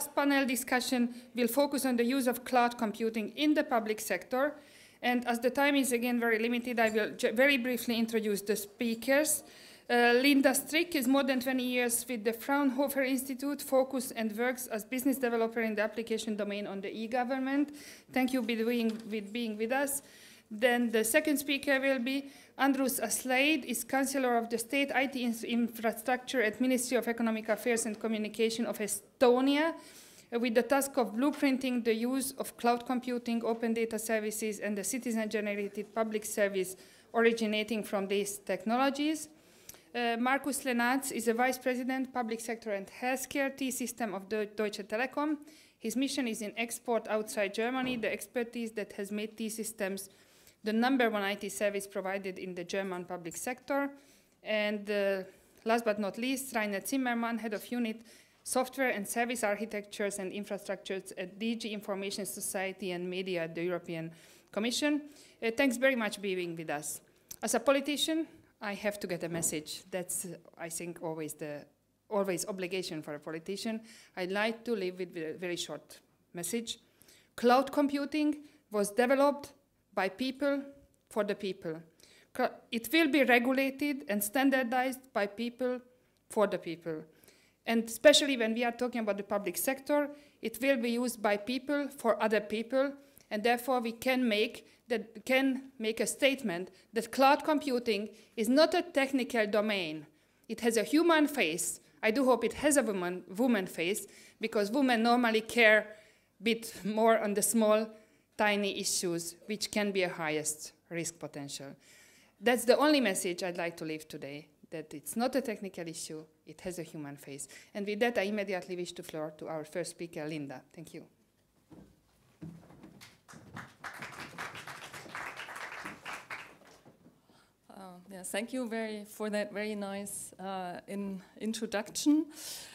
Last panel discussion will FOKUS on the use of cloud computing in the public sector. And as the time is again very limited, I will very briefly introduce the speakers. Uh, Linda Strick is more than 20 years with the Fraunhofer Institute, focus and works as business developer in the application domain on the e-government. Thank you for being with us. Then the second speaker will be Andrus Aaslaid, is Chancellor of the State IT Infrastructure at Ministry of Economic Affairs and Communication of Estonia, uh, with the task of blueprinting the use of cloud computing, open data services, and the citizen-generated public service originating from these technologies. Uh, Markus Lennartz is a Vice President, Public Sector and Healthcare T-System of Deutsche Telekom. His mission is in export outside Germany, the expertise that has made T-Systems the number one IT service provided in the German public sector. And uh, last but not least, Rainer Zimmermann, Head of Unit Software and Service Architectures and Infrastructures at DG Information Society and Media at the European Commission. Uh, thanks very much for being with us. As a politician, I have to get a message. That's, uh, I think, always the always obligation for a politician. I'd like to leave with a very short message. Cloud computing was developed by people for the people. It will be regulated and standardized by people for the people. And especially when we are talking about the public sector, it will be used by people for other people and therefore we can make that can make a statement that cloud computing is not a technical domain. It has a human face. I do hope it has a woman, woman face because women normally care a bit more on the small, tiny issues, which can be a highest risk potential. That's the only message I'd like to leave today, that it's not a technical issue, it has a human face. And with that, I immediately wish to floor to our first speaker, Linda. Thank you. Uh, yeah, thank you very for that very nice uh, in introduction.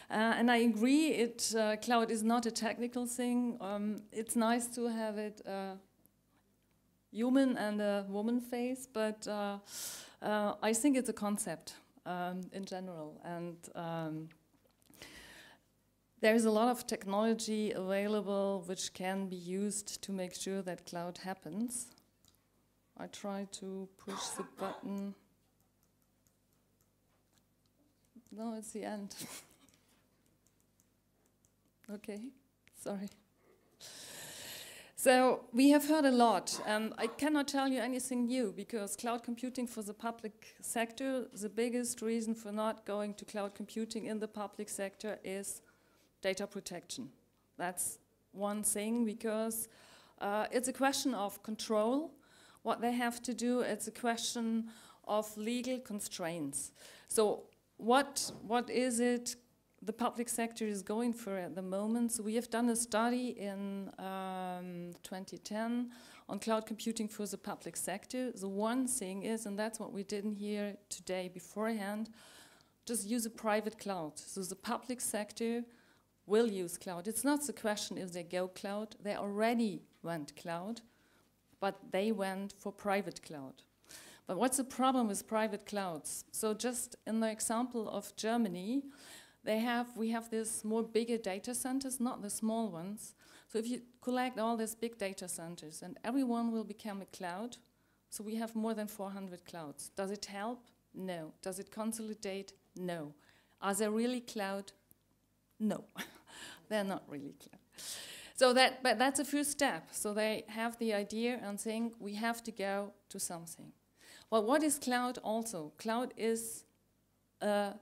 Uh, and I agree, it uh, cloud is not a technical thing. Um, it's nice to have it uh, human and a woman face, but uh, I think it's a concept um, in general. And um, there's a lot of technology available which can be used to make sure that cloud happens. I try to push the button. No, it's the end. okay, sorry. So we have heard a lot, and I cannot tell you anything new because cloud computing for the public sector, the biggest reason for not going to cloud computing in the public sector is data protection. That's one thing because uh, it's a question of control what they have to do. It's a question of legal constraints. So what, what is it the public sector is going for at the moment? So we have done a study in um, 2010 on cloud computing for the public sector. The one thing is, and that's what we didn't hear today beforehand, just use a private cloud. So the public sector will use cloud. It's not the question if they go cloud, they already went cloud but they went for private cloud. But what's the problem with private clouds? So just in the example of Germany, they have, we have these more bigger data centers, not the small ones. So if you collect all these big data centers and everyone will become a cloud, so we have more than 400 clouds. Does it help? No. Does it consolidate? No. Are they really cloud? No. They're not really cloud. So that, but that's a first step. So they have the idea and think we have to go to something. Well, what is cloud also? Cloud is a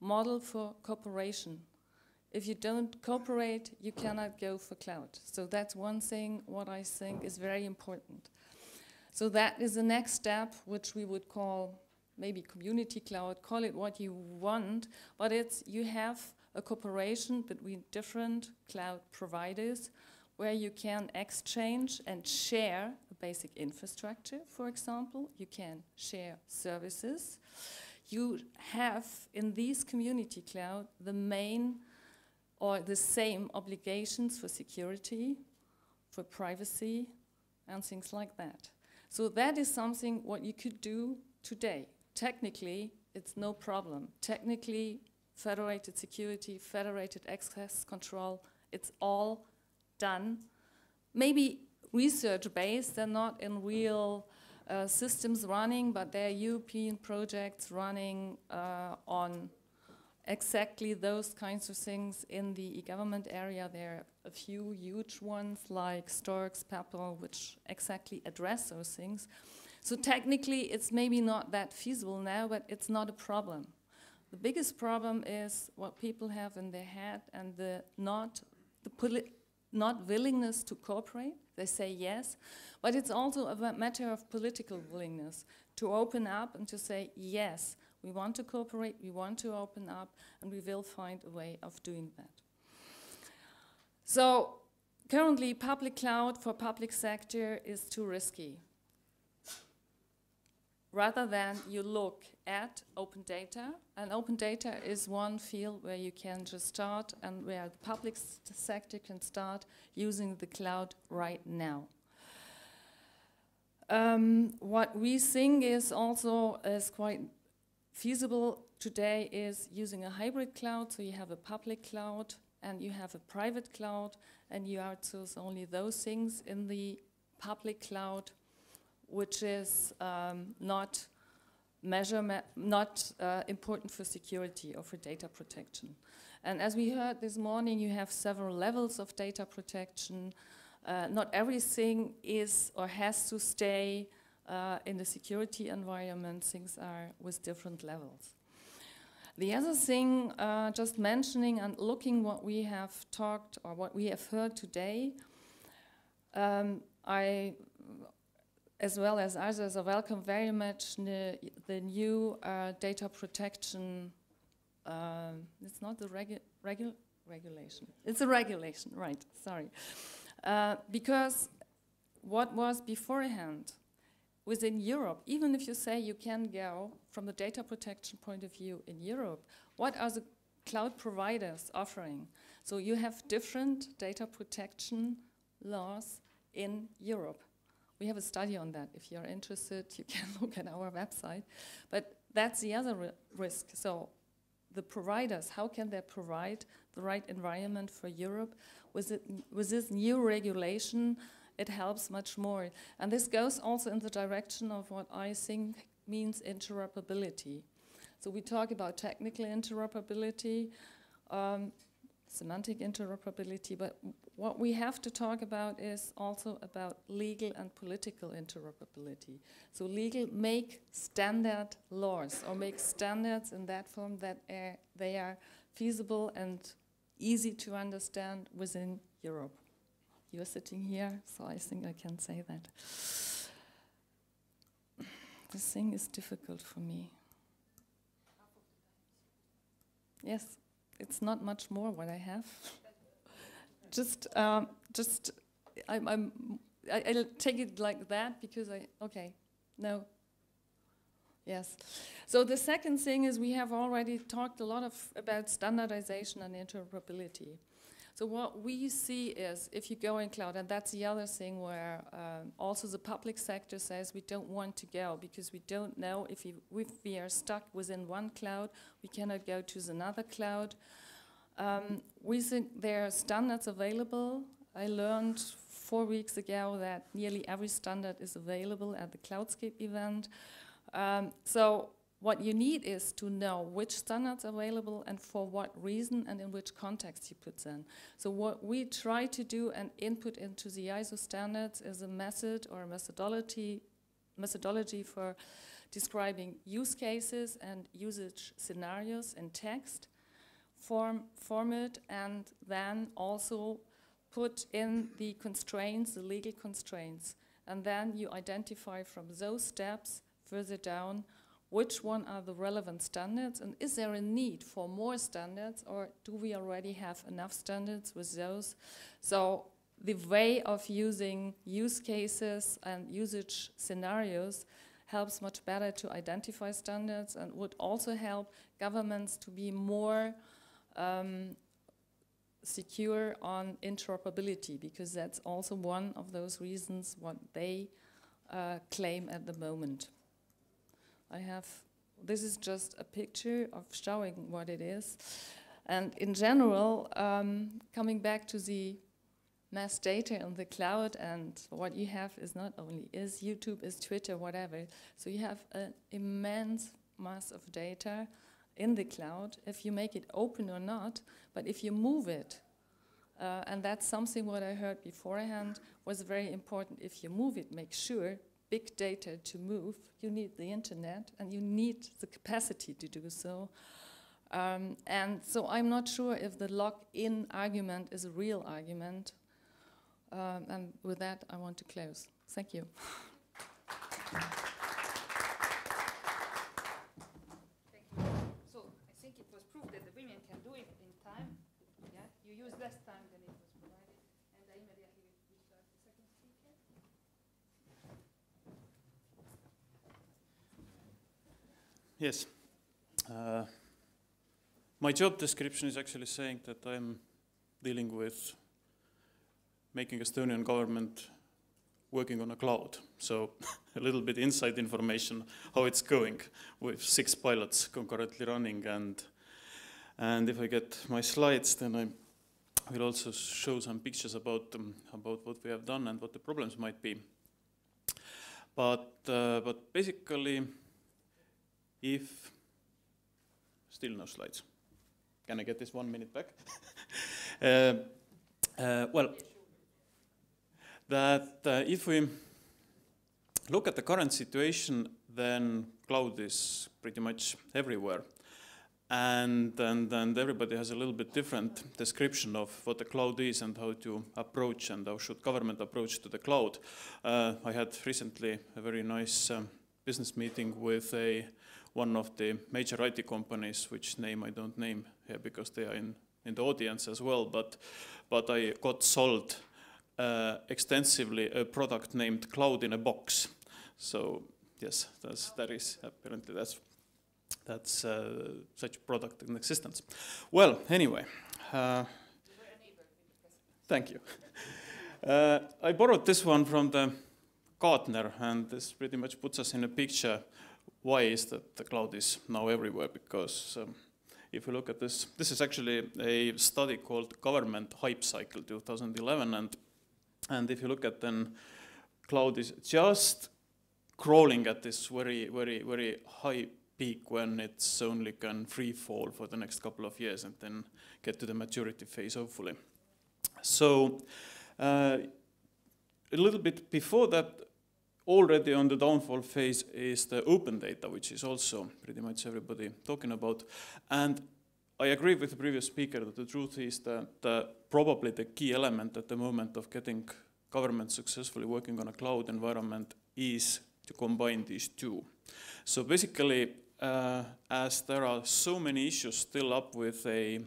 model for cooperation. If you don't cooperate, you cannot go for cloud. So that's one thing what I think is very important. So that is the next step, which we would call maybe community cloud, call it what you want, but it's you have a cooperation between different cloud providers where you can exchange and share a basic infrastructure, for example. You can share services. You have in these community cloud the main or the same obligations for security, for privacy, and things like that. So that is something what you could do today. Technically, it's no problem. Technically, federated security, federated access control, It's all done. Maybe research based, they're not in real uh, systems running, but there are European projects running uh, on exactly those kinds of things in the e-government area. There are a few huge ones like Storks, PEPPOL, which exactly address those things. So technically, it's maybe not that feasible now, but it's not a problem. The biggest problem is what people have in their head and the not the not willingness to cooperate. They say yes, but it's also a matter of political willingness to open up and to say yes, we want to cooperate, we want to open up, and we will find a way of doing that. So currently, public cloud for public sector is too risky. Rather than you look at open data, and open data is one field where you can just start and where the public sector can start using the cloud right now. Um, what we think is also is quite feasible today is using a hybrid cloud. So you have a public cloud and you have a private cloud, and you outsource only those things in the public cloud, which is um, not measure not uh, important for security or for data protection. And as we heard this morning, you have several levels of data protection. Uh, not everything is or has to stay uh, in the security environment. Things are with different levels. The other thing, uh, just mentioning and looking what we have talked or what we have heard today, um, I as well as others, I welcome very much the, the new uh, data protection. Uh, it's not the regu regu regulation. It's a regulation, right? Sorry, uh, because what was beforehand within Europe, even if you say you can go from the data protection point of view in Europe, what are the cloud providers offering? So you have different data protection laws in Europe. We have a study on that. If you're interested, you can look at our website. But that's the other ri risk. So the providers, how can they provide the right environment for Europe? With, it, with this new regulation, it helps much more. And this goes also in the direction of what I think means interoperability. So we talk about technical interoperability. Um, semantic interoperability, but what we have to talk about is also about legal and political interoperability. So legal make standard laws or make standards in that form that are, they are feasible and easy to understand within Europe. You're sitting here, so I think I can say that. This thing is difficult for me. Yes it's not much more what I have. Just, um, just, I'm, I'm I, I'll take it like that because I, okay, no. Yes. So the second thing is we have already talked a lot of about standardization and interoperability. So what we see is if you go in cloud, and that's the other thing where um, also the public sector says we don't want to go because we don't know if, we, if we are stuck within one cloud, we cannot go to another cloud. Um, we think there are standards available. I learned four weeks ago that nearly every standard is available at the Cloudscape event. Um, so what you need is to know which standards are available and for what reason and in which context you put them. So what we try to do and input into the ISO standards is a method or a methodology, methodology for describing use cases and usage scenarios in text, form, it and then also put in the constraints, the legal constraints. And then you identify from those steps further down which one are the relevant standards and is there a need for more standards or do we already have enough standards with those? So the way of using use cases and usage scenarios helps much better to identify standards and would also help governments to be more um, secure on interoperability because that's also one of those reasons what they uh, claim at the moment. I have, this is just a picture of showing what it is. And in general, um, coming back to the mass data in the cloud and what you have is not only is YouTube, is Twitter, whatever. So you have an immense mass of data in the cloud if you make it open or not, but if you move it, uh, and that's something what I heard beforehand was very important. If you move it, make sure big data to move, you need the internet and you need the capacity to do so. Um, and so I'm not sure if the lock-in argument is a real argument. Um, and with that, I want to close. Thank you. So I think it was proved that the women can do it in time. Yeah, time was provided, and I immediately the second speaker. Yes. Uh, my job description is actually saying that I'm dealing with making Estonian government working on a cloud. So a little bit inside information how it's going with six pilots concurrently running and and if I get my slides then I will also show some pictures about um, about what we have done and what the problems might be. But uh, but basically if still no slides. Can I get this one minute back? uh, uh, well, that uh, if we look at the current situation, then cloud is pretty much everywhere. And, and, and everybody has a little bit different description of what the cloud is and how to approach and how should government approach to the cloud. Uh, I had recently a very nice um, business meeting with a one of the major IT companies, which name I don't name here because they are in, in the audience as well, but, but I got sold uh, extensively a product named Cloud in a Box. So yes, that's, that is apparently that's, that's uh, such product in existence. Well, anyway. Uh, thank you. Uh, I borrowed this one from the Gartner, and this pretty much puts us in a picture why is that the cloud is now everywhere? Because um, if you look at this, this is actually a study called Government Hype Cycle 2011, and and if you look at then, cloud is just crawling at this very very very high peak when it's only can free fall for the next couple of years and then get to the maturity phase hopefully. So uh, a little bit before that, already on the downfall phase is the open data, which is also pretty much everybody talking about. And I agree with the previous speaker that the truth is that uh, probably the key element at the moment of getting government successfully working on a cloud environment is to combine these two. So basically, uh, as there are so many issues still up with a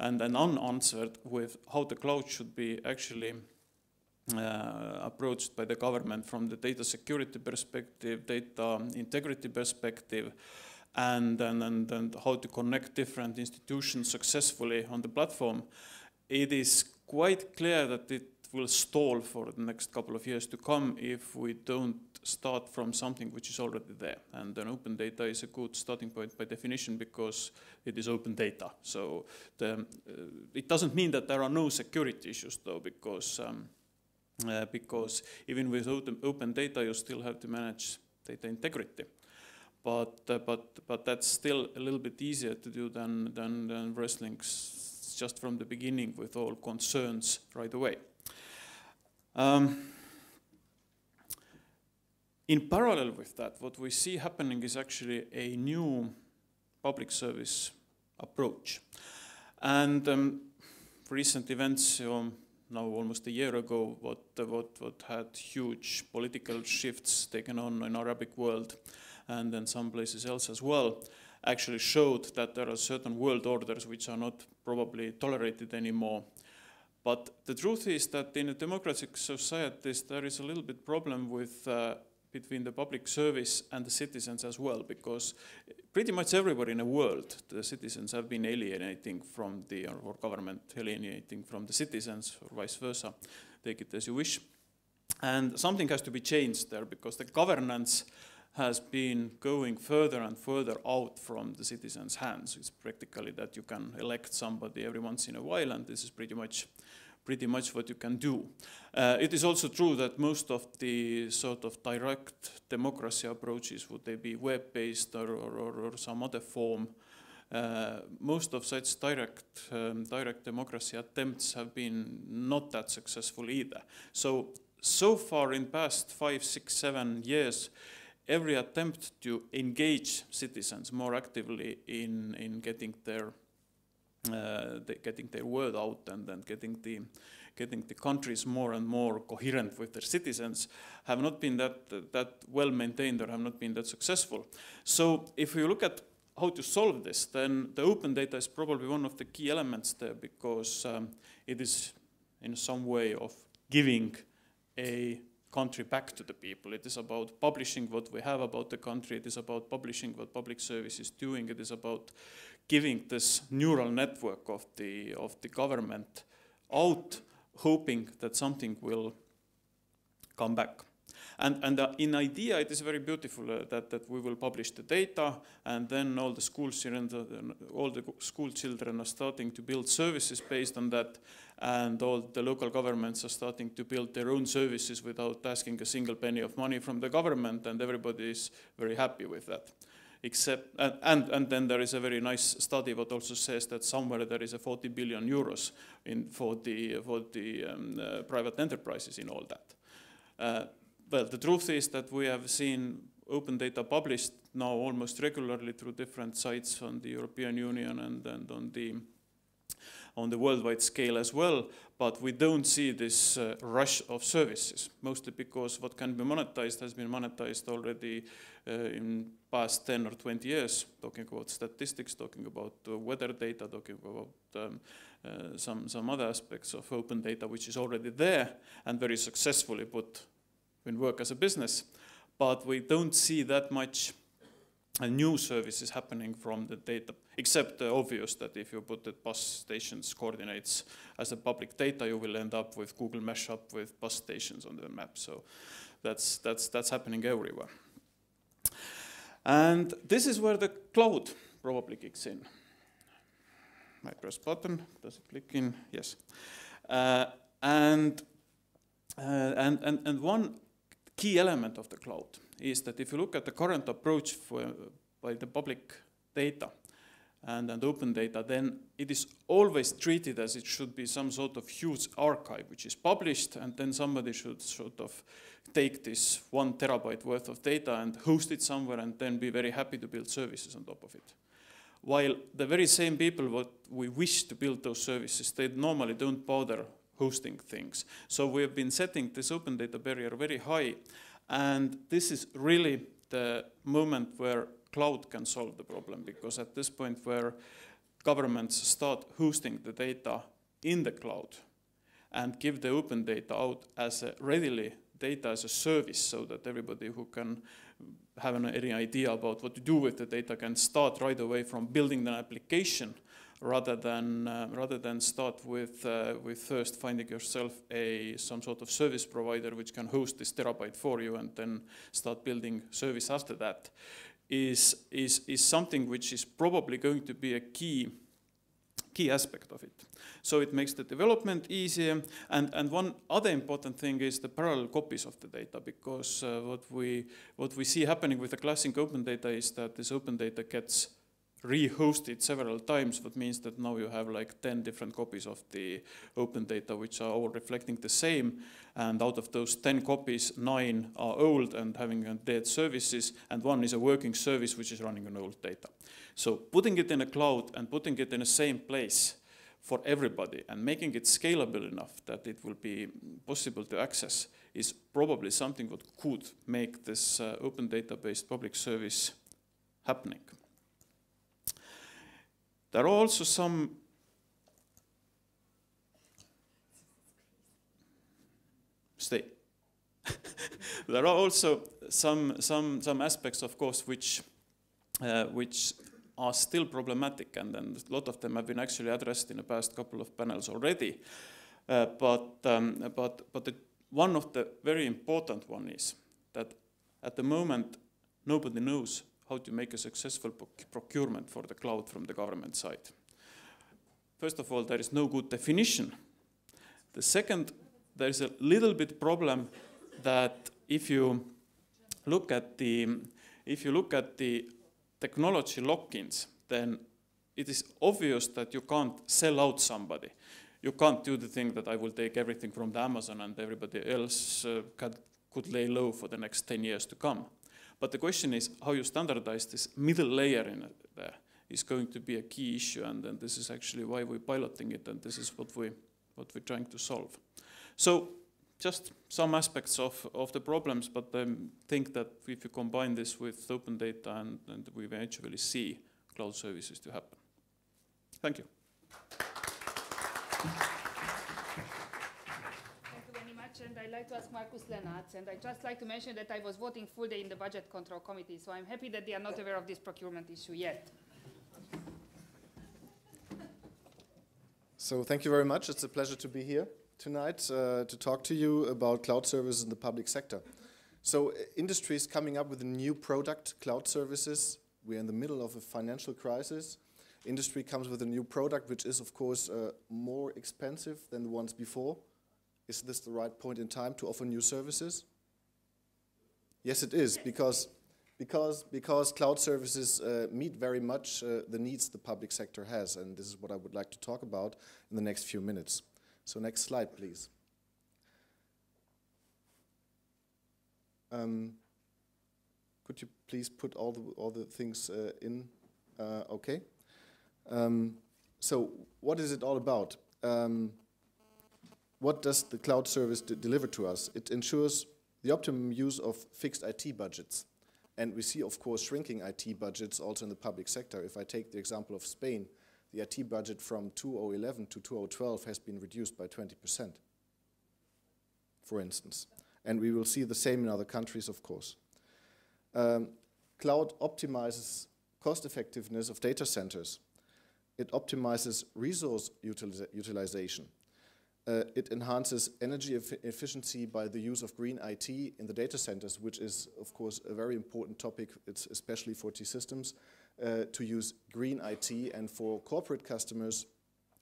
and, an unanswered with how the cloud should be actually uh, approached by the government from the data security perspective, data integrity perspective, and, and, and, and how to connect different institutions successfully on the platform, it is quite clear that it will stall for the next couple of years to come if we don't start from something which is already there. And then open data is a good starting point by definition because it is open data. So the, uh, it doesn't mean that there are no security issues though, because um, uh, because even with open, open data, you still have to manage data integrity. But, uh, but, but that's still a little bit easier to do than, than, than wrestling just from the beginning with all concerns right away. Um, in parallel with that, what we see happening is actually a new public service approach. And um, recent events um, now almost a year ago what, what, what had huge political shifts taken on in Arabic world and then some places else as well actually showed that there are certain world orders which are not probably tolerated anymore. But the truth is that in a democratic societies there is a little bit problem with uh, between the public service and the citizens as well, because pretty much everywhere in the world, the citizens have been alienating from the, or government alienating from the citizens, or vice versa. Take it as you wish. And something has to be changed there, because the governance has been going further and further out from the citizens' hands. It's practically that you can elect somebody every once in a while, and this is pretty much pretty much what you can do. Uh, it is also true that most of the sort of direct democracy approaches, would they be web-based or, or, or, some other form, uh, most of such direct um, direct democracy attempts have been not that successful either. So so far in past five, six, seven years, every attempt to engage citizens more actively in, in getting their the, getting their word out and then getting the getting the countries more and more coherent with their citizens have not been that that well maintained or have not been that successful. So if you look at how to solve this, then the open data is probably one of the key elements there because um, it is in some way of giving a country back to the people. It is about publishing what we have about the country. It is about publishing what public service is doing. It is about giving this neural network of the, of the government out, hoping that something will come back. And, and uh, in idea, it is very beautiful uh, that, that we will publish the data, and then all the school children, all the school children are starting to build services based on that, and all the local governments are starting to build their own services without asking a single penny of money from the government, and everybody is very happy with that except and, and, and then there is a very nice study what also says that somewhere there is a 40 billion euros in for the for the um, uh, private enterprises in all that. Uh, well, the truth is that we have seen open data published now almost regularly through different sites on the European Union and, and on the on the worldwide scale as well, but we don't see this uh, rush of services, mostly because what can be monetized has been monetized already uh, in past 10 or 20 years, talking about statistics, talking about uh, weather data, talking about um, uh, some, some other aspects of open data, which is already there and very successfully put in work as a business. But we don't see that much new services happening from the data, except the obvious that if you put the bus stations coordinates as a public data, you will end up with Google mesh up with bus stations on the map. So that's, that's, that's happening everywhere. And this is where the cloud probably kicks in. I press button, does it click in? Yes. Uh, and, uh, and, and, and one key element of the cloud is that if you look at the current approach for, by the public data and, and open data, then it is always treated as it should be some sort of huge archive which is published and then somebody should sort of take this one terabyte worth of data and host it somewhere and then be very happy to build services on top of it. While the very same people what we wish to build those services, they normally don't bother hosting things. So we have been setting this open data barrier very high. And this is really the moment where cloud can solve the problem because at this point where governments start hosting the data in the cloud and give the open data out as readily data as a service so that everybody who can have an, any idea about what to do with the data can start right away from building an application rather than uh, rather than start with uh, with first finding yourself a some sort of service provider which can host this terabyte for you and then start building service after that is is is something which is probably going to be a key key aspect of it. So it makes the development easier. And, and one other important thing is the parallel copies of the data, because uh, what, we, what we see happening with the classic open data is that this open data gets rehosted several times, what means that now you have like 10 different copies of the open data, which are all reflecting the same. And out of those 10 copies, nine are old and having dead services, and one is a working service which is running on old data. So putting it in a cloud and putting it in the same place for everybody and making it scalable enough that it will be possible to access is probably something that could make this uh, open data-based public service happening. There are also some stay. there are also some some some aspects, of course, which uh, which are still problematic, and, and a lot of them have been actually addressed in the past couple of panels already. Uh, but um, but but the, one of the very important one is that at the moment nobody knows how to make a successful procurement for the cloud from the government side. First of all, there is no good definition. The second, there is a little bit problem that if you look at the if you look at the technology lock-ins, then it is obvious that you can't sell out somebody. You can't do the thing that I will take everything from the Amazon and everybody else uh, could, lay low for the next 10 years to come. But the question is how you standardize this middle layer in there is going to be a key issue, and, and this is actually why we're piloting it, and this is what we what we're trying to solve. So just some aspects of, of the problems, but I think that if you combine this with open data and, and we eventually see cloud services to happen. Thank you very much, and I'd like to ask Markus Lennartz, and I'd just like to mention that I was voting full day in the Budget Control Committee, so I'm happy that they are not aware of this procurement issue yet. So thank you very much. It's a pleasure to be here tonight uh, to talk to you about cloud services in the public sector. So uh, industry is coming up with a new product, cloud services. We're in the middle of a financial crisis. Industry comes with a new product, which is, of course, uh, more expensive than the ones before. Is this the right point in time to offer new services? Yes, it is, because because, because cloud services uh, meet very much uh, the needs the public sector has, and this is what I would like to talk about in the next few minutes. So next slide, please. Um, could you please put all the, all the things uh, in? Uh, okay. Um, so what is it all about? Um, what does the cloud service deliver to us? It ensures the optimum use of fixed IT budgets. And we see, of course, shrinking IT budgets also in the public sector. If I take the example of Spain, the IT budget from 2011 to 2012 has been reduced by 20%, for instance. And we will see the same in other countries, of course. Um, cloud optimizes cost effectiveness of data centers. It optimizes resource utilization. Uh, it enhances energy efficiency by the use of green IT in the data centers, which is, of course, a very important topic, it's especially for T-Systems, uh, to use green IT. And for corporate customers,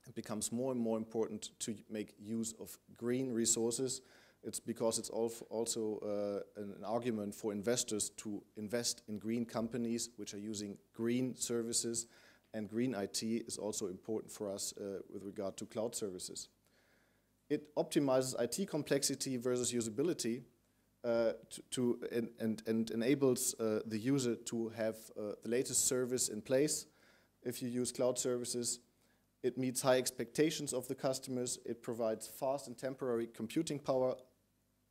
it becomes more and more important to make use of green resources. It's because it's also uh, an argument for investors to invest in green companies which are using green services. And green IT is also important for us uh, with regard to cloud services it optimizes IT complexity versus usability uh, to, to and, and, and, enables uh, the user to have uh, the latest service in place. If you use cloud services, it meets high expectations of the customers. It provides fast and temporary computing power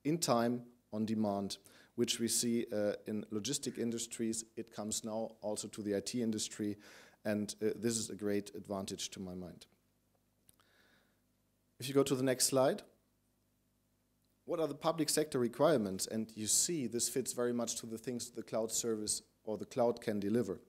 in time on demand, which we see uh, in logistic industries. It comes now also to the IT industry, and uh, this is a great advantage to my mind. If you go to the next slide, what are the public sector requirements? And you see this fits very much to the things the cloud service or the cloud can deliver.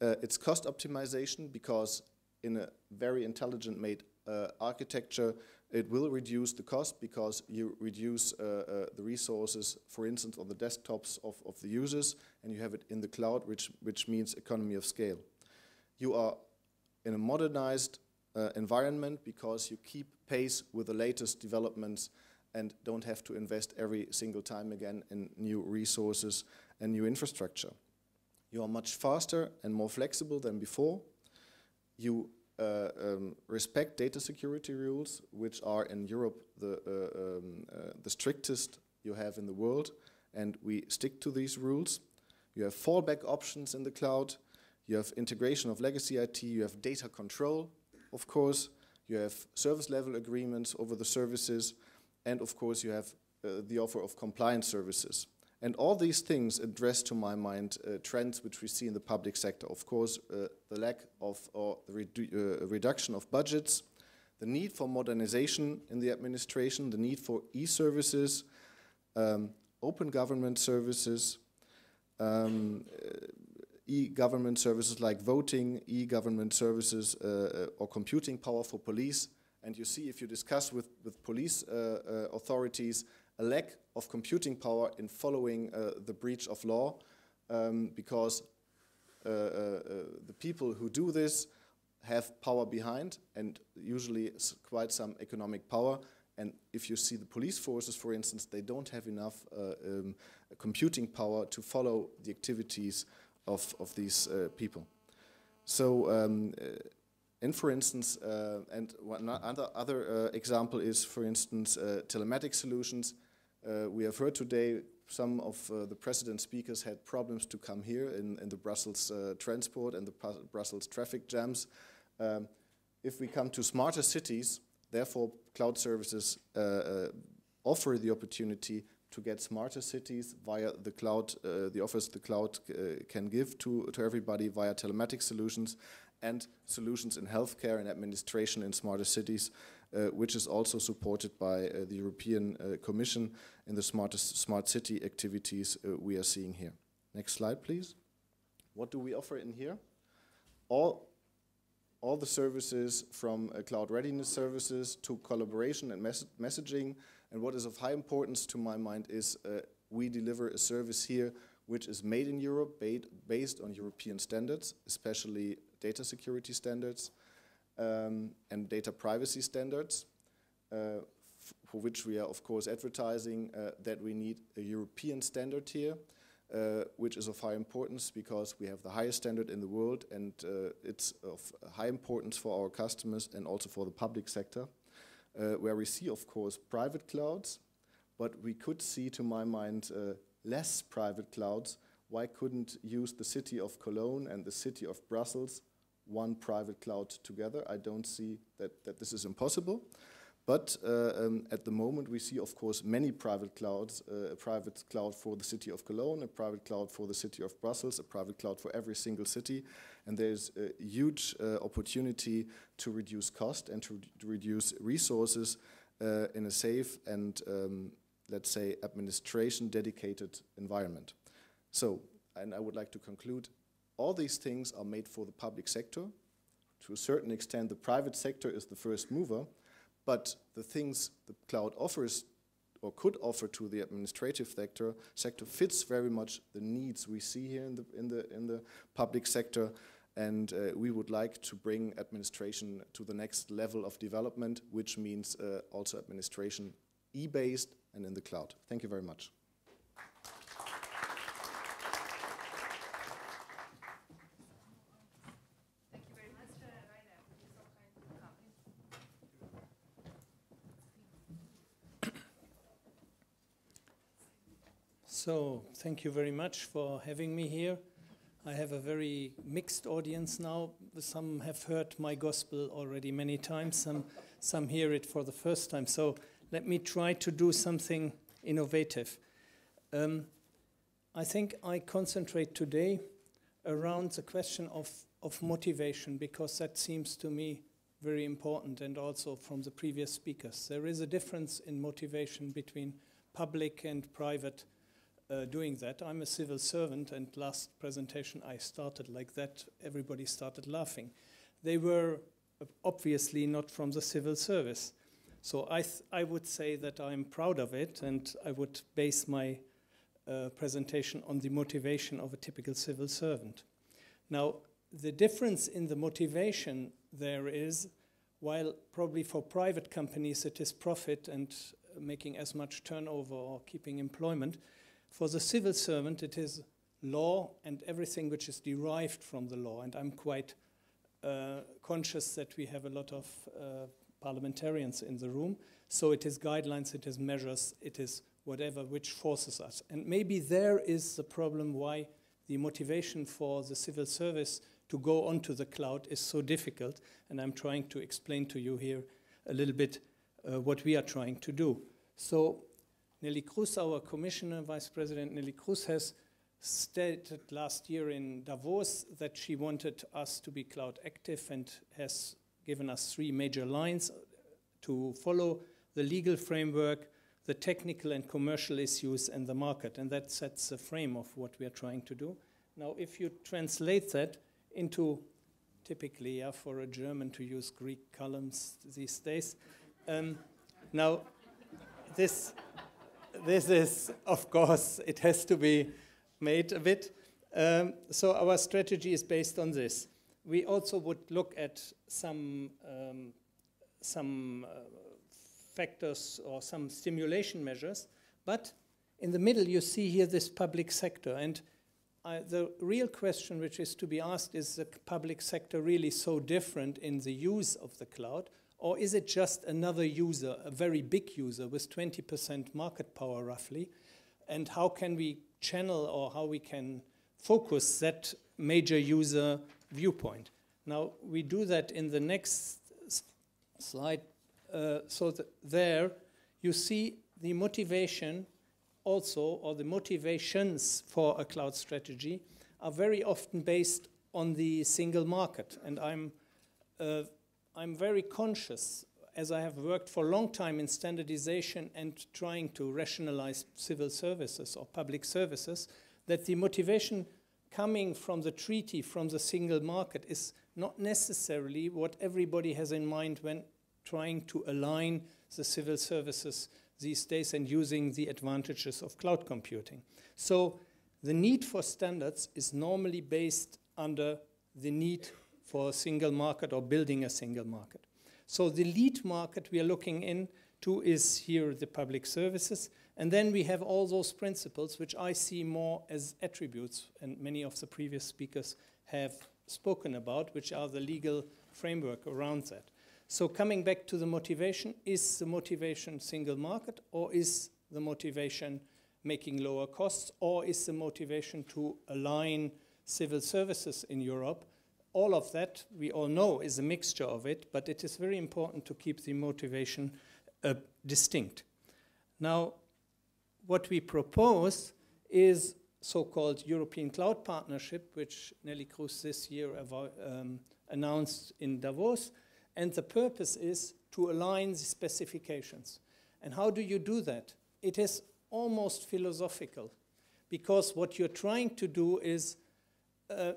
Uh, it's cost optimization because in a very intelligent made uh, architecture, it will reduce the cost because you reduce uh, uh the resources, for instance, on the desktops of, of the users, and you have it in the cloud, which, which means economy of scale. You are in a modernized uh, environment because you keep pace with the latest developments and don't have to invest every single time again in new resources and new infrastructure. You are much faster and more flexible than before. You uh, um, respect data security rules, which are in Europe the, uh, um, uh, the strictest you have in the world, and we stick to these rules. You have fallback options in the cloud. You have integration of legacy IT. You have data control of course, you have service level agreements over the services, and of course, you have uh, the offer of compliance services. And all these things address, to my mind, uh, trends which we see in the public sector. Of course, uh, the lack of or the redu uh, reduction of budgets, the need for modernization in the administration, the need for e-services, um, open government services, um, e-government services like voting, e-government services uh, uh, or computing power for police. And you see if you discuss with, with police uh, authorities a lack of computing power in following the breach of law, um, because uh, uh, uh, the people who do this have power behind and usually quite some economic power. And if you see the police forces, for instance, they don't have enough uh, um, computing power to follow the activities of, of these uh, people. So, um, uh, and for instance, and one other, other example is, for instance, telematic solutions. we have heard today some of uh, the president speakers had problems to come here in, in the Brussels uh, transport and the Brussels traffic jams. Um, if we come to smarter cities, therefore cloud services uh, uh offer the opportunity to get smarter cities via the cloud, uh, the offers the cloud uh, can give to, to everybody via telematic solutions and solutions in healthcare and administration in smarter cities uh, which is also supported by uh, the European uh, Commission in the smartest, smart city activities we are seeing here. Next slide, please. What do we offer in here? All, all the services from uh, cloud readiness services to collaboration and mes messaging. And what is of high importance to my mind is uh, we deliver a service here which is made in Europe, based on European standards, especially data security standards um, and data privacy standards, uh, for which we are, of course, advertising uh, that we need a European standard here, uh, which is of high importance because we have the highest standard in the world and uh, it's of high importance for our customers and also for the public sector, where we see, of course, private clouds, but we could see, to my mind, uh, less private clouds. Why couldn't use the city of Cologne and the city of Brussels one private cloud together. I don't see that, that this is impossible. But uh, um, at the moment, we see, of course, many private clouds, uh, a private cloud for the city of Cologne, a private cloud for the city of Brussels, a private cloud for every single city. And there's a huge uh, opportunity to reduce cost and to, to reduce resources uh, in a safe and, um, let's say, administration dedicated environment. So, and I would like to conclude, all these things are made for the public sector. To a certain extent, the private sector is the first mover, but the things the cloud offers or could offer to the administrative sector sector fits very much the needs we see here in the in the in the public sector. And uh, we would like to bring administration to the next level of development which means uh, also administration e-based and in the cloud. Thank you very much So, thank you very much for having me here. I have a very mixed audience now. Some have heard my gospel already many times, some, some hear it for the first time. So, let me try to do something innovative. Um, I think I concentrate today around the question of, of motivation because that seems to me very important and also from the previous speakers. There is a difference in motivation between public and private uh, doing that. I'm a civil servant, and last presentation I started like that. Everybody started laughing. They were obviously not from the civil service. So I, I would say that I'm proud of it, and I would base my uh, presentation on the motivation of a typical civil servant. Now, the difference in the motivation there is, while probably for private companies it is profit and making as much turnover or keeping employment, for the civil servant, it is law and everything which is derived from the law. And I'm quite uh, conscious that we have a lot of uh, parliamentarians in the room. So it is guidelines, it is measures, it is whatever which forces us. And maybe there is the problem why the motivation for the civil service to go onto the cloud is so difficult. And I'm trying to explain to you here a little bit uh, what we are trying to do. So Neelie Kroes, our Commissioner, Vice President Neelie Kroes, has stated last year in Davos that she wanted us to be cloud active and has given us three major lines to follow the legal framework, the technical and commercial issues, and the market. And that sets the frame of what we are trying to do. Now, if you translate that into typically yeah, for a German to use Greek columns these days, um, now this this is, of course, it has to be made a bit. Um, so our strategy is based on this. We also would look at some um, some uh, factors or some stimulation measures, but in the middle you see here this public sector and the real question which is to be asked is the public sector really so different in the use of the cloud or is it just another user, a very big user with 20% market power roughly? And how can we channel or how we can focus that major user viewpoint? Now, we do that in the next slide. Uh, so th there you see the motivation also, or the motivations for a cloud strategy are very often based on the single market. And I'm uh, I'm very conscious, as I have worked for a long time in standardization and trying to rationalize civil services or public services, that the motivation coming from the treaty, from the single market, is not necessarily what everybody has in mind when trying to align the civil services these days and using the advantages of cloud computing. So the need for standards is normally based under the need for a single market or building a single market. So the lead market we are looking into is here the public services. And then we have all those principles, which I see more as attributes, and many of the previous speakers have spoken about, which are the legal framework around that. So coming back to the motivation, is the motivation single market or is the motivation making lower costs or is the motivation to align civil services in Europe all of that, we all know, is a mixture of it, but it is very important to keep the motivation uh, distinct. Now, what we propose is so-called European Cloud Partnership, which Neelie Kroes this year um, announced in Davos, and the purpose is to align the specifications. And how do you do that? It is almost philosophical, because what you're trying to do is uh,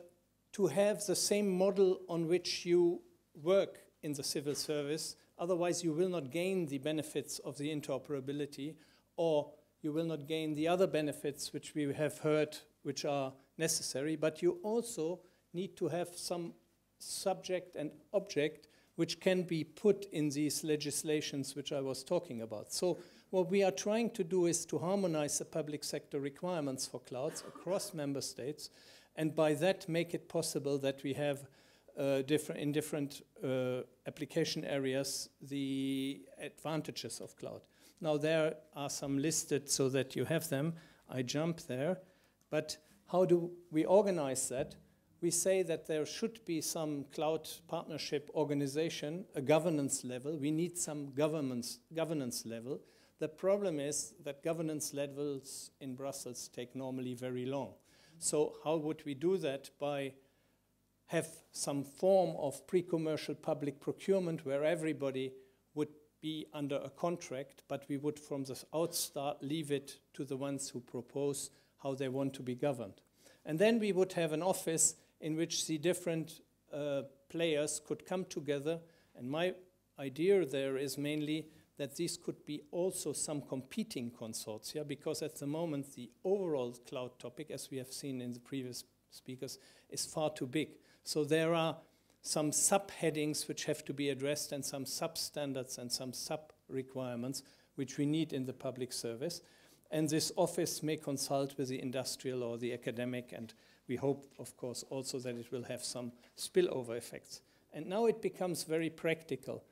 to have the same model on which you work in the civil service. Otherwise, you will not gain the benefits of the interoperability, or you will not gain the other benefits which we have heard which are necessary. But you also need to have some subject and object which can be put in these legislations which I was talking about. So what we are trying to do is to harmonize the public sector requirements for clouds across member states and by that make it possible that we have uh, different, in different uh, application areas the advantages of cloud. Now there are some listed so that you have them. I jump there. But how do we organize that? We say that there should be some cloud partnership organization, a governance level. We need some governance, governance level. The problem is that governance levels in Brussels take normally very long. So how would we do that? By have some form of pre-commercial public procurement where everybody would be under a contract, but we would from the outstart leave it to the ones who propose how they want to be governed. And then we would have an office in which the different uh, players could come together. And my idea there is mainly that this could be also some competing consortia, because at the moment the overall cloud topic, as we have seen in the previous speakers, is far too big. So there are some subheadings which have to be addressed and some substandards and some sub-requirements which we need in the public service. And this office may consult with the industrial or the academic, and we hope, of course, also that it will have some spillover effects. And now it becomes very practical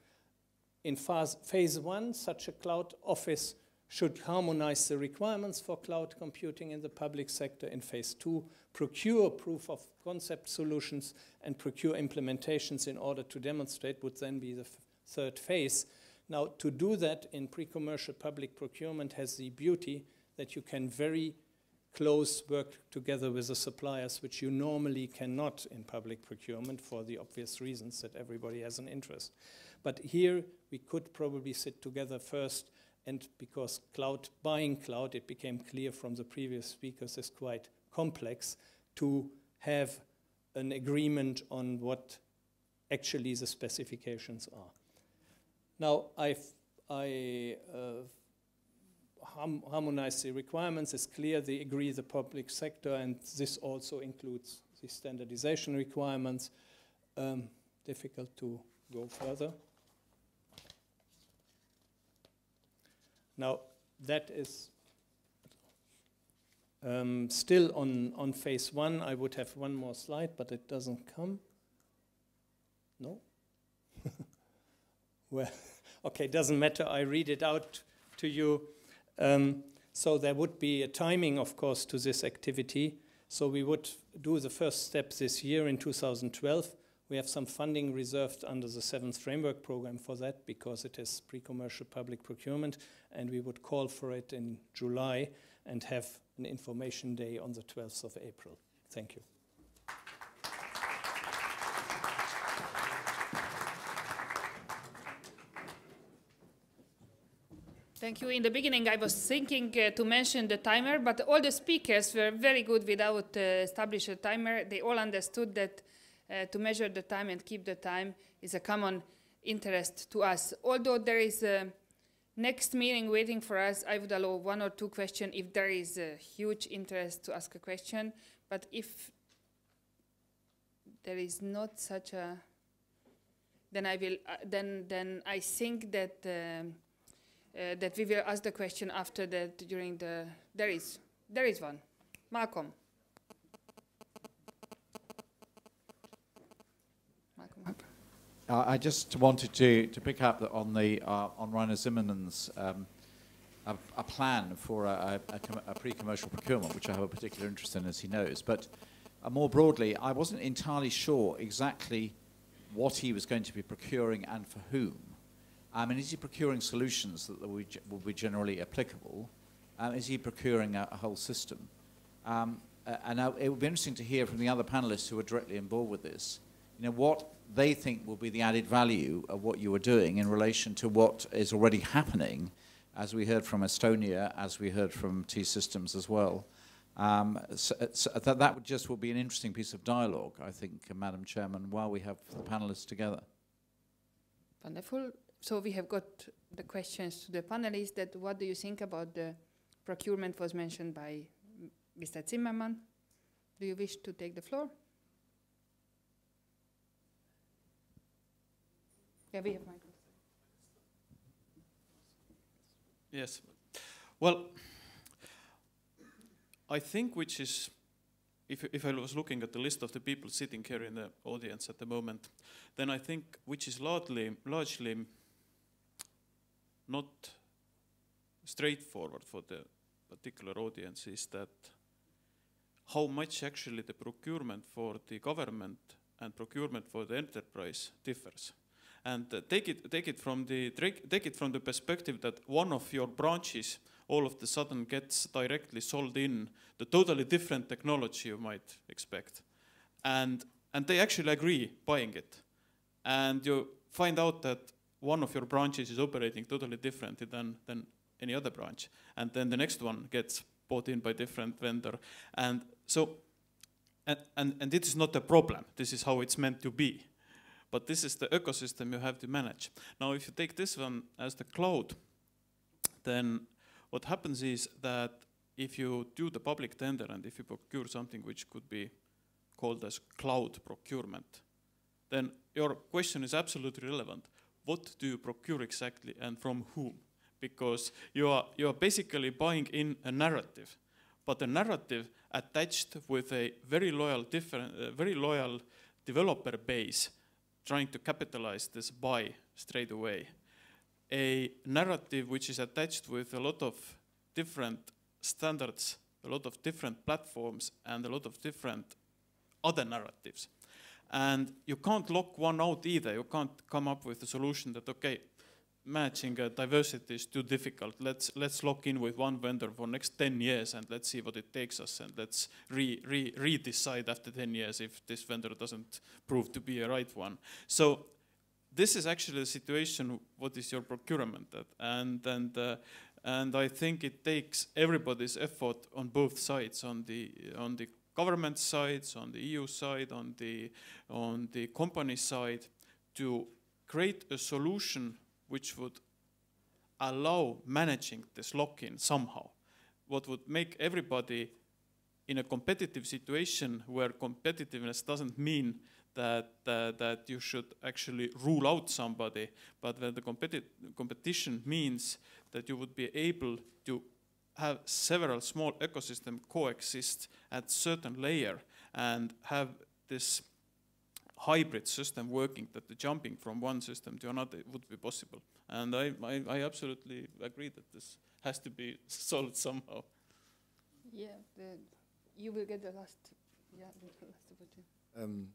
in phase, phase one, such a cloud office should harmonize the requirements for cloud computing in the public sector. In phase two, procure proof of concept solutions and procure implementations in order to demonstrate would then be the third phase. Now, to do that in pre-commercial public procurement has the beauty that you can very close work together with the suppliers, which you normally cannot in public procurement for the obvious reasons that everybody has an interest. But here we could probably sit together first, and because cloud buying cloud, it became clear from the previous speakers, is quite complex to have an agreement on what actually the specifications are. Now, I've, I, uh, harm harmonize the requirements. It's clear they agree the public sector, and this also includes the standardization requirements. Um, difficult to go further. Now, that is um, still on, on phase one. I would have one more slide, but it doesn't come. No? well, okay, doesn't matter. I read it out to you. Um, so there would be a timing, of course, to this activity. So we would do the first step this year in 2012. We have some funding reserved under the seventh framework program for that because it is pre-commercial public procurement, and we would call for it in July and have an information day on the 12th of April. Thank you. Thank you. In the beginning, I was thinking uh, to mention the timer, but all the speakers were very good without uh, establish a timer. They all understood that uh, to measure the time and keep the time is a common interest to us. Although there is a next meeting waiting for us, I would allow one or two questions if there is a huge interest to ask a question. But if there is not such a, then I will. Uh, then then I think that. Um, uh, that we will ask the question after that during the there is there is one malcolm uh, I just wanted to, to pick up on the uh, on Rainer Zimmermann's um, a, a, plan for a, a, a pre-commercial procurement, which I have a particular interest in, as he knows. But uh, more broadly, I wasn't entirely sure exactly what he was going to be procuring and for whom. I mean, is he procuring solutions that will be, generally applicable? Um, is he procuring a, whole system? Um, and uh, it would be interesting to hear from the other panelists who are directly involved with this, you know, what they think will be the added value of what you are doing in relation to what is already happening, as we heard from Estonia, as we heard from T-Systems as well. Um, so, so that, that just will be an interesting piece of dialogue, I think, uh, Madam Chairman, while we have the panelists together. Wonderful so we have got the questions to the panelists that what do you think about the procurement was mentioned by Mr. Zimmermann. Do you wish to take the floor? Yeah, we have microphones. Yes. Well, I think which is, if, if I was looking at the list of the people sitting here in the audience at the moment, then I think which is largely, largely not straightforward for the particular audience is that how much actually the procurement for the government and procurement for the enterprise differs. And uh, take it take it from the take it from the perspective that one of your branches all of the sudden gets directly sold in the totally different technology you might expect, and and they actually agree buying it, and you find out that one of your branches is operating totally differently than, than any other branch. And then the next one gets bought in by different vendor. And so, and, and, and this is not a problem. This is how it's meant to be. But this is the ecosystem you have to manage. Now, if you take this one as the cloud, then what happens is that if you do the public tender and if you procure something which could be called as cloud procurement, then your question is absolutely relevant what do you procure exactly and from whom? Because you are, you are basically buying in a narrative, but a narrative attached with a very loyal, different, uh, very loyal developer base trying to capitalize this buy straight away. A narrative which is attached with a lot of different standards, a lot of different platforms, and a lot of different other narratives. And you can't lock one out either. You can't come up with a solution that, okay, matching uh, diversity is too difficult. Let's let's lock in with one vendor for next 10 years and let's see what it takes us and let's re, re, re-decide after 10 years if this vendor doesn't prove to be a right one. So this is actually the situation, what is your procurement at? And, and, uh, and I think it takes everybody's effort on both sides, on the, on the government sides, on the EU side, on the, on the company side, to create a solution which would allow managing this lock-in somehow. What would make everybody in a competitive situation where competitiveness doesn't mean that uh, that you should actually rule out somebody, but where the competi competition means that you would be able to have several small ecosystem coexist at certain layer and have this hybrid system working that the jumping from one system to another would be possible. And I, I, I absolutely agree that this has to be solved somehow. Yeah, the, you will get the last, yeah, the last opportunity. Um,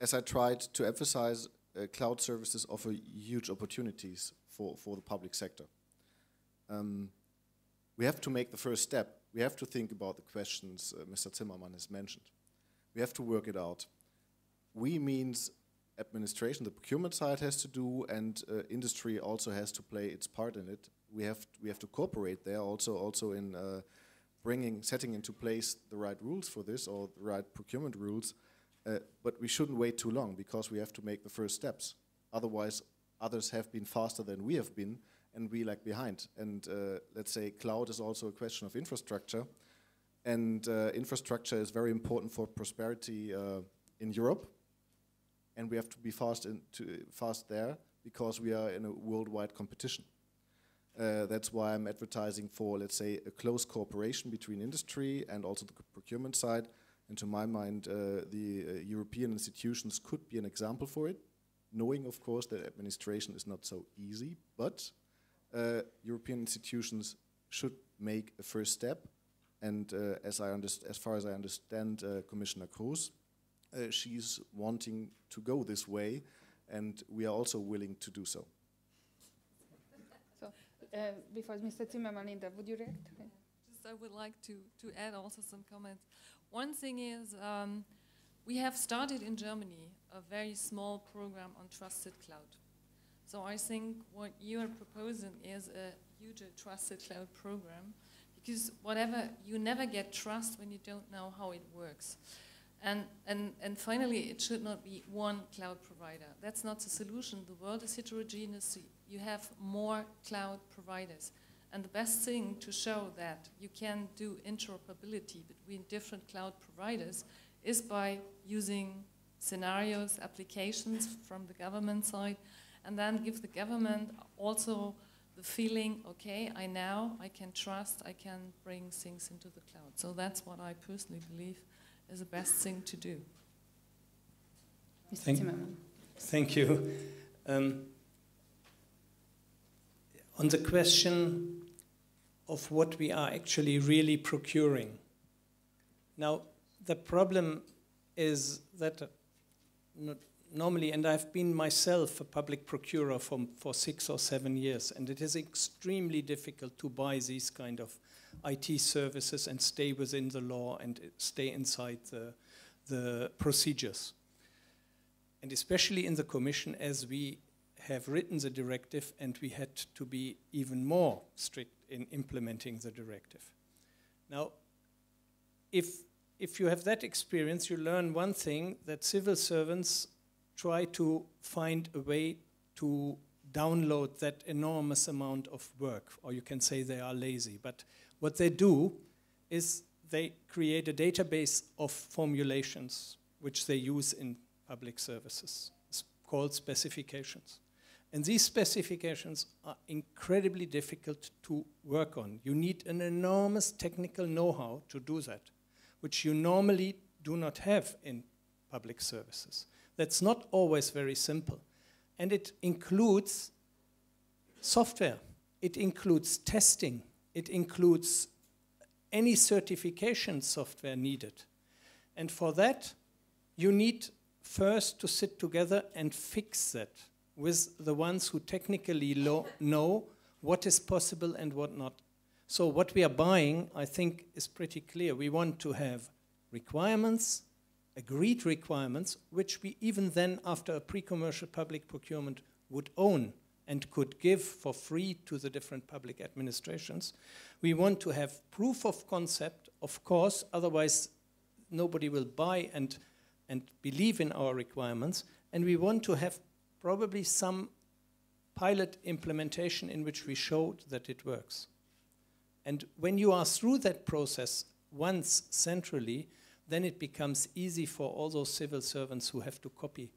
as I tried to emphasize, uh, cloud services offer huge opportunities for, for the public sector. Um, we have to make the first step. We have to think about the questions uh, Mr. Zimmermann has mentioned. We have to work it out. We means administration, the procurement side has to do, and uh, industry also has to play its part in it. We have we have to cooperate there also also in uh, bringing setting into place the right rules for this or the right procurement rules. Uh, but we shouldn't wait too long because we have to make the first steps. Otherwise, others have been faster than we have been, and we lag behind. And uh, let's say cloud is also a question of infrastructure, and uh, infrastructure is very important for prosperity uh, in Europe and we have to be fast, to, fast there because we are in a worldwide competition. Uh, that's why I'm advertising for, let's say, a close cooperation between industry and also the procurement side. And to my mind, uh, the uh, European institutions could be an example for it, knowing, of course, that administration is not so easy, but uh, European institutions should make a first step. And uh, as, I as far as I understand uh, Commissioner Kroes, uh, she's wanting to go this way, and we are also willing to do so. So, uh, before Mr. Zimmermann, Linda, would you react? Okay. Just I would like to, to add also some comments. One thing is, um, we have started in Germany a very small program on trusted cloud. So I think what you are proposing is a huge trusted cloud program because whatever, you never get trust when you don't know how it works. And, and, and finally, it should not be one cloud provider. That's not the solution. The world is heterogeneous. You have more cloud providers. And the best thing to show that you can do interoperability between different cloud providers is by using scenarios, applications from the government side, and then give the government also the feeling, okay, I now, I can trust, I can bring things into the cloud. So that's what I personally believe is the best thing to do. Mr. Thank, Zimmermann. Thank you. Um, on the question of what we are actually really procuring. Now, the problem is that uh, normally, and I've been myself a public procurer for, for six or seven years, and it is extremely difficult to buy these kind of IT services and stay within the law and stay inside the, the procedures. And especially in the Commission, as we have written the directive and we had to be even more strict in implementing the directive. Now, if, if you have that experience, you learn one thing that civil servants try to find a way to download that enormous amount of work, or you can say they are lazy. But what they do is they create a database of formulations which they use in public services. It's called specifications. And these specifications are incredibly difficult to work on. You need an enormous technical know-how to do that, which you normally do not have in public services. That's not always very simple. And it includes software. It includes testing it includes any certification software needed. And for that, you need first to sit together and fix that with the ones who technically know what is possible and what not. So what we are buying, I think, is pretty clear. We want to have requirements, agreed requirements, which we even then, after a pre-commercial public procurement, would own and could give for free to the different public administrations. We want to have proof of concept, of course, otherwise nobody will buy and, and believe in our requirements. And we want to have probably some pilot implementation in which we showed that it works. And when you are through that process once centrally, then it becomes easy for all those civil servants who have to copy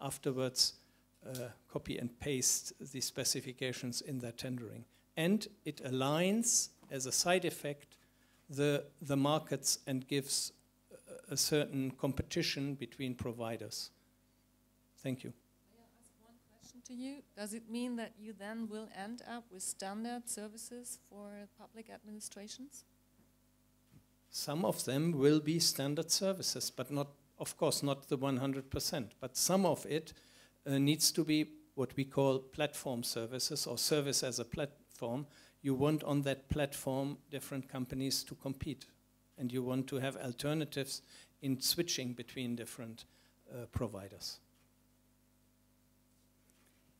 afterwards, Uh, copy and paste the specifications in their tendering. And it aligns, as a side effect, the, the markets and gives a, a certain competition between providers. Thank you. question to you. Does it mean that you then will end up with standard services for public administrations? Some of them will be standard services, but not, of course, not the 100%. But some of it uh, needs to be what we call platform services or service as a platform. You want on that platform different companies to compete, and you want to have alternatives in switching between different uh, providers.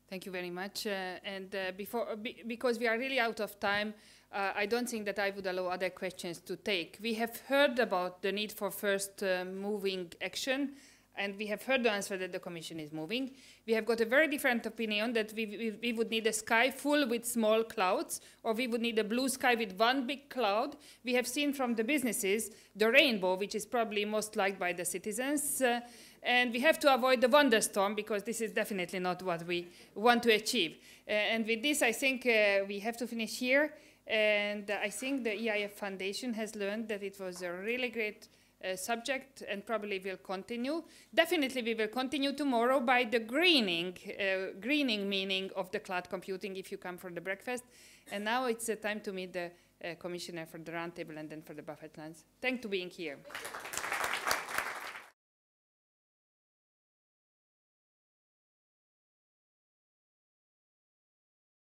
Thank you very much. Uh, and uh, before, be because we are really out of time, uh, I don't think that I would allow other questions to take. We have heard about the need for first uh, moving action, and we have heard the answer that the Commission is moving. We have got a very different opinion that we, we, we would need a sky full with small clouds, or we would need a blue sky with one big cloud. We have seen from the businesses the rainbow, which is probably most liked by the citizens. Uh, and we have to avoid the wonderstorm because this is definitely not what we want to achieve. Uh, and with this, I think uh, we have to finish here. And I think the EIF Foundation has learned that it was a really great uh, subject and probably will continue. Definitely we will continue tomorrow by the greening, uh, greening meaning of the cloud computing if you come for the breakfast. And now it's uh, time to meet the uh, commissioner for the roundtable and then for the Buffett plans. Thanks to being here.